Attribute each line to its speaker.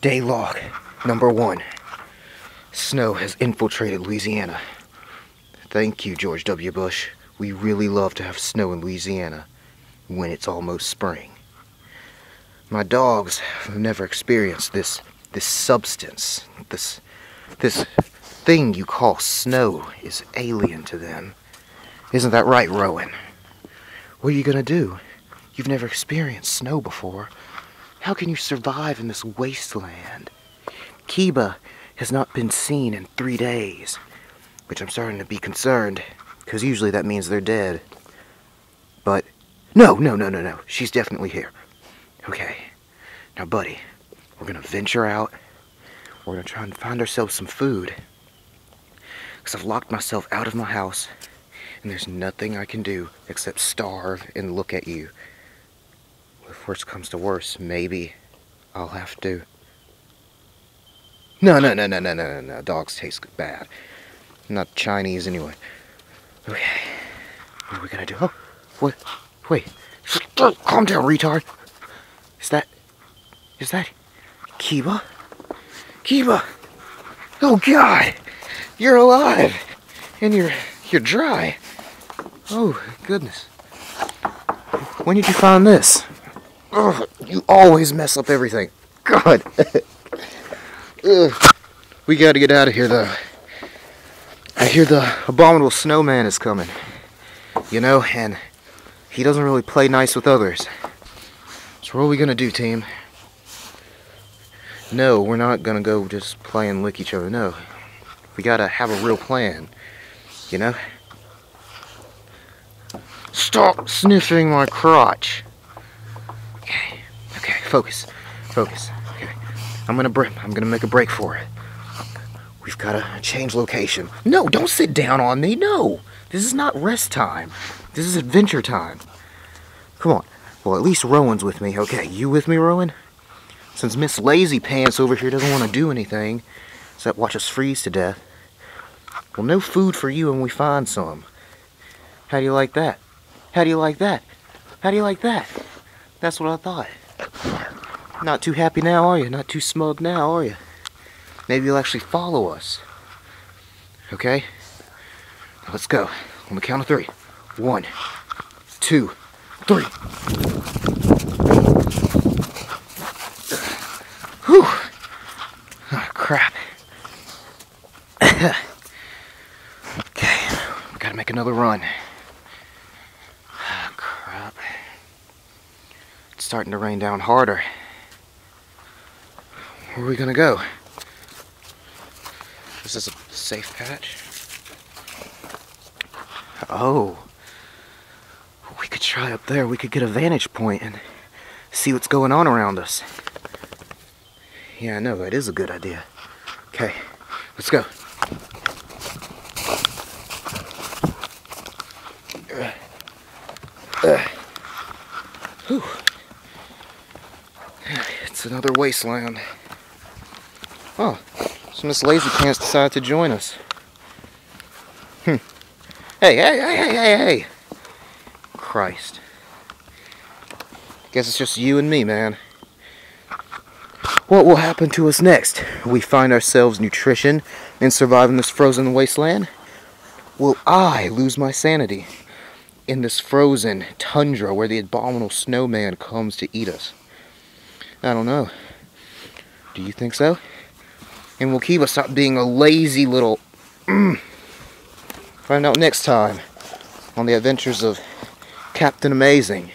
Speaker 1: Day log number one. Snow has infiltrated Louisiana. Thank you, George W. Bush. We really love to have snow in Louisiana when it's almost spring. My dogs have never experienced this this substance, this this thing you call snow is alien to them. Isn't that right, Rowan? What are you gonna do? You've never experienced snow before. How can you survive in this wasteland? Kiba has not been seen in three days, which I'm starting to be concerned, because usually that means they're dead. But, no, no, no, no, no. She's definitely here. Okay. Now, buddy, we're gonna venture out. We're gonna try and find ourselves some food. Because I've locked myself out of my house, and there's nothing I can do except starve and look at you. Worst comes to worst, maybe I'll have to. No, no, no, no, no, no, no, no. Dogs taste bad. Not Chinese anyway. Okay. What are we gonna do? Oh, what? Wait. Calm down, retard. Is that. Is that. Kiba? Kiba! Oh, God! You're alive! And you're. You're dry. Oh, goodness. When did you find this? Ugh, you always mess up everything. God. We gotta get out of here, though. I hear the abominable snowman is coming. You know, and he doesn't really play nice with others. So what are we gonna do, team? No, we're not gonna go just play and lick each other. No. We gotta have a real plan. You know? Stop sniffing my crotch. Focus, focus. Okay, I'm gonna break. I'm gonna make a break for it. We've gotta change location. No, don't sit down on me. No, this is not rest time. This is adventure time. Come on. Well, at least Rowan's with me. Okay, you with me, Rowan? Since Miss Lazy Pants over here doesn't want to do anything except watch us freeze to death. Well, no food for you when we find some. How do you like that? How do you like that? How do you like that? That's what I thought. Not too happy now, are you? Not too smug now, are you? Maybe you'll actually follow us. Okay? Now let's go. On the count of three. One, two, three. Whew. Oh, crap. okay, we gotta make another run. Oh, crap. It's starting to rain down harder. Where are we gonna go? This is this a safe patch? Oh. We could try up there. We could get a vantage point and see what's going on around us. Yeah, I know. It is a good idea. Okay, let's go. Uh. It's another wasteland. Oh, so Miss Lazy Pants decided to join us. Hmm. Hey, hey, hey, hey, hey, hey! Christ. Guess it's just you and me, man. What will happen to us next? We find ourselves nutrition and survive in this frozen wasteland? Will I lose my sanity in this frozen tundra where the abominable snowman comes to eat us? I don't know. Do you think so? And will Kiba stop being a lazy little... Mm. Find out next time on the adventures of Captain Amazing.